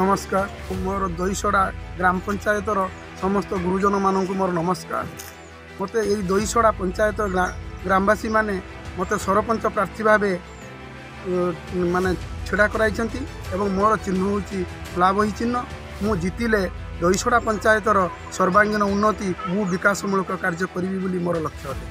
ନମସ୍କାର। ମୋର ଦହିସଡ଼ା ଗ୍ରାମ ପଞ୍ଚାୟତର ସମସ୍ତ ଗୁରୁଜନମାନଙ୍କୁ ମୋର ନମସ୍କାର। ମୋତେ ଏଇ ଦହିସଡ଼ା ପଞ୍ଚାୟତ ଗ୍ରାମବାସୀମାନେ ମୋତେ ସରପଞ୍ଚ ପ୍ରାର୍ଥୀ ଭାବେ ମାନେ ଛିଡ଼ା କରାଇଛନ୍ତି ଏବଂ ମୋର ଚିହ୍ନ ହେଉଛି ଲାଭ ଚିହ୍ନ। ମୁଁ ଜିତିଲେ ଦହିସଡ଼ା ପଞ୍ଚାୟତର ସର୍ବାଙ୍ଗୀନ ଉନ୍ନତି ମୁଁ ବିକାଶମୂଳକ କାର୍ଯ୍ୟ କରିବି ବୋଲି ମୋର ଲକ୍ଷ୍ୟ ଅଟେ।